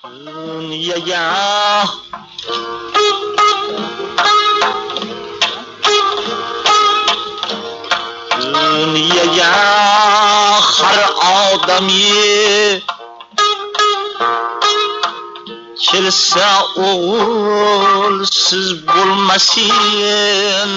呀呀！dunyaga har odamye kelsa o'g'il siz bo'lmasin